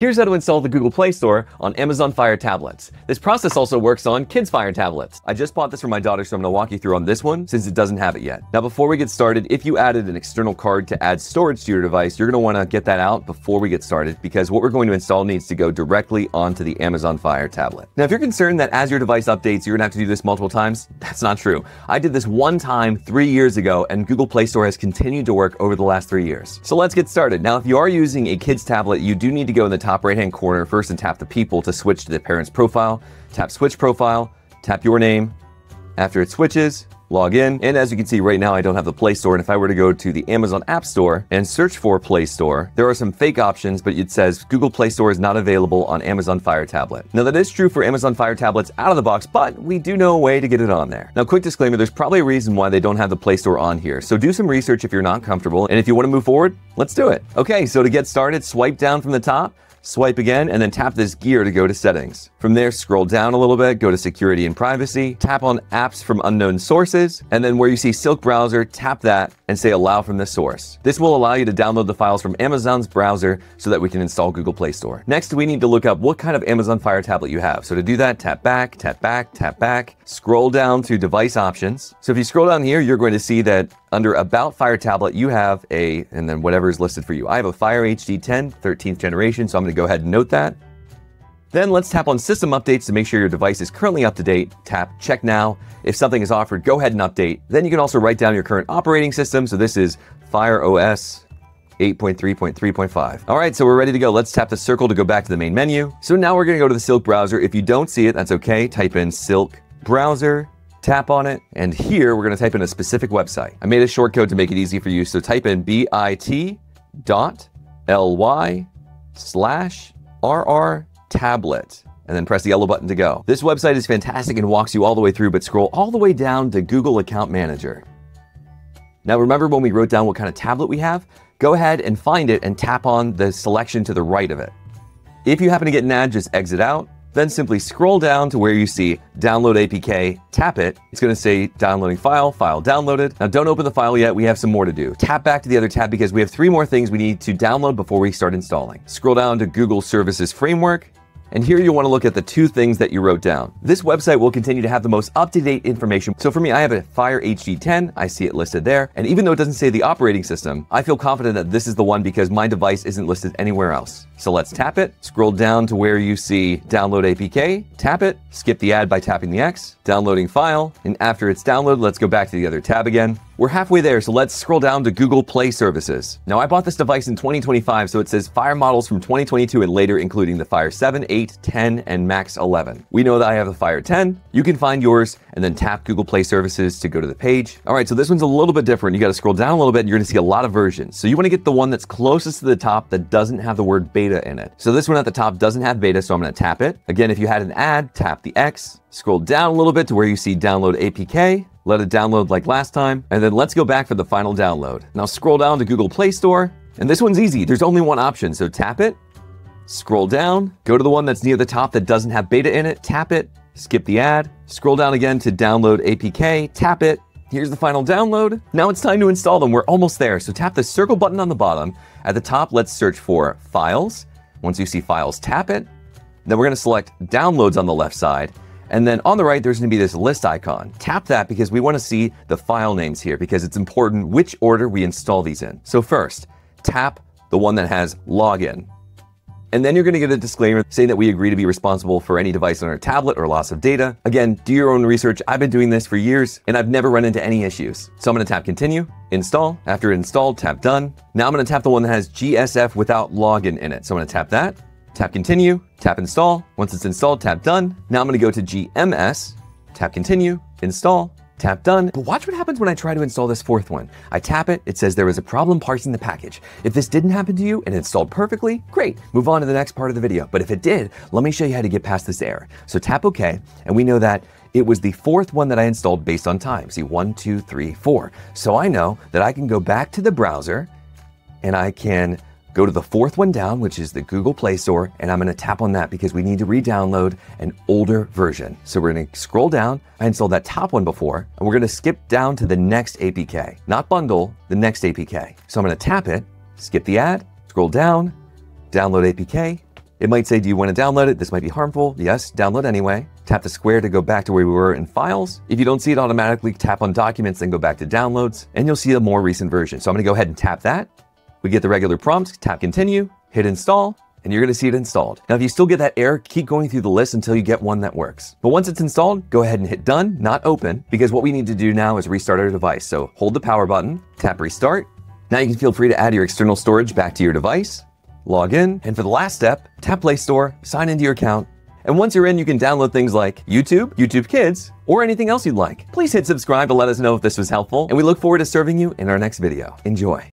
Here's how to install the Google Play Store on Amazon Fire tablets. This process also works on Kids Fire tablets. I just bought this for my daughter, so I'm gonna walk you through on this one since it doesn't have it yet. Now, before we get started, if you added an external card to add storage to your device, you're gonna wanna get that out before we get started because what we're going to install needs to go directly onto the Amazon Fire tablet. Now, if you're concerned that as your device updates, you're gonna have to do this multiple times, that's not true. I did this one time three years ago, and Google Play Store has continued to work over the last three years. So let's get started. Now, if you are using a kid's tablet, you do need to go in the top right-hand corner first and tap the people to switch to the parent's profile. Tap switch profile, tap your name. After it switches, log in. And as you can see right now, I don't have the Play Store. And if I were to go to the Amazon App Store and search for Play Store, there are some fake options, but it says Google Play Store is not available on Amazon Fire Tablet. Now that is true for Amazon Fire tablets out of the box, but we do know a way to get it on there. Now, quick disclaimer, there's probably a reason why they don't have the Play Store on here. So do some research if you're not comfortable. And if you want to move forward, let's do it. Okay, so to get started, swipe down from the top Swipe again and then tap this gear to go to settings. From there, scroll down a little bit, go to security and privacy, tap on apps from unknown sources, and then where you see Silk browser, tap that and say allow from this source. This will allow you to download the files from Amazon's browser so that we can install Google Play Store. Next, we need to look up what kind of Amazon Fire tablet you have. So to do that, tap back, tap back, tap back, scroll down to device options. So if you scroll down here, you're going to see that under About Fire Tablet, you have a, and then whatever is listed for you. I have a Fire HD 10, 13th generation, so I'm going to go ahead and note that. Then let's tap on System Updates to make sure your device is currently up to date. Tap Check Now. If something is offered, go ahead and update. Then you can also write down your current operating system. So this is Fire OS 8.3.3.5. All right, so we're ready to go. Let's tap the circle to go back to the main menu. So now we're going to go to the Silk browser. If you don't see it, that's okay. Type in Silk browser tap on it, and here we're going to type in a specific website. I made a shortcode to make it easy for you, so type in bit.ly slash rr tablet and then press the yellow button to go. This website is fantastic and walks you all the way through, but scroll all the way down to Google Account Manager. Now remember when we wrote down what kind of tablet we have? Go ahead and find it and tap on the selection to the right of it. If you happen to get an ad, just exit out then simply scroll down to where you see download APK, tap it. It's going to say downloading file, file downloaded. Now don't open the file yet, we have some more to do. Tap back to the other tab because we have three more things we need to download before we start installing. Scroll down to Google Services Framework, and here you'll want to look at the two things that you wrote down. This website will continue to have the most up-to-date information. So for me, I have a Fire HD 10. I see it listed there. And even though it doesn't say the operating system, I feel confident that this is the one because my device isn't listed anywhere else. So let's tap it, scroll down to where you see download APK, tap it, skip the ad by tapping the X, downloading file, and after it's downloaded, let's go back to the other tab again. We're halfway there, so let's scroll down to Google Play Services. Now, I bought this device in 2025, so it says Fire models from 2022 and later, including the Fire 7, 8, 10, and Max 11. We know that I have the Fire 10. You can find yours and then tap Google Play Services to go to the page. All right, so this one's a little bit different. You got to scroll down a little bit and you're going to see a lot of versions. So you want to get the one that's closest to the top that doesn't have the word beta in it. So this one at the top doesn't have beta, so I'm going to tap it. Again, if you had an ad, tap the X. Scroll down a little bit to where you see download APK let it download like last time, and then let's go back for the final download. Now scroll down to Google Play Store, and this one's easy. There's only one option, so tap it, scroll down, go to the one that's near the top that doesn't have beta in it, tap it, skip the ad, scroll down again to download APK, tap it, Here's the final download. Now it's time to install them. We're almost there. So tap the circle button on the bottom. At the top, let's search for Files. Once you see Files, tap it. Then we're going to select Downloads on the left side. And then on the right, there's going to be this list icon. Tap that because we want to see the file names here because it's important which order we install these in. So first, tap the one that has login. And then you're going to get a disclaimer saying that we agree to be responsible for any device on our tablet or loss of data. Again, do your own research. I've been doing this for years and I've never run into any issues. So I'm going to tap continue, install. After installed, tap done. Now I'm going to tap the one that has GSF without login in it. So I'm going to tap that. Tap continue, tap install. Once it's installed, tap done. Now I'm gonna go to GMS, tap continue, install, tap done. But watch what happens when I try to install this fourth one. I tap it, it says there was a problem parsing the package. If this didn't happen to you and it installed perfectly, great, move on to the next part of the video. But if it did, let me show you how to get past this error. So tap OK, and we know that it was the fourth one that I installed based on time. See, one, two, three, four. So I know that I can go back to the browser and I can Go to the fourth one down, which is the Google Play Store, and I'm going to tap on that because we need to re-download an older version. So we're going to scroll down. I installed that top one before, and we're going to skip down to the next APK, not bundle, the next APK. So I'm going to tap it, skip the ad, scroll down, download APK, It might say, do you want to download it? This might be harmful. Yes, download anyway. Tap the square to go back to where we were in files. If you don't see it automatically, tap on documents, then go back to downloads, and you'll see a more recent version. So I'm gonna go ahead and tap that. We get the regular prompt, tap continue, hit install, and you're gonna see it installed. Now, if you still get that error, keep going through the list until you get one that works. But once it's installed, go ahead and hit done, not open, because what we need to do now is restart our device. So hold the power button, tap restart. Now you can feel free to add your external storage back to your device, log in, and for the last step, tap Play Store, sign into your account, and once you're in, you can download things like YouTube, YouTube Kids, or anything else you'd like. Please hit subscribe to let us know if this was helpful, and we look forward to serving you in our next video. Enjoy.